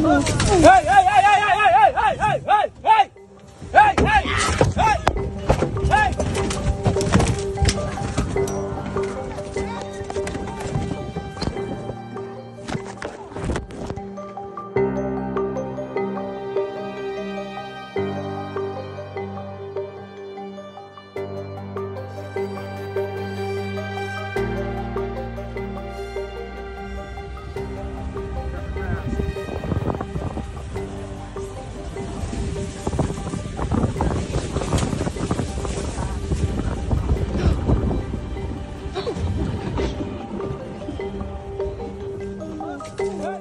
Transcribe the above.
Hey, hey, Hey.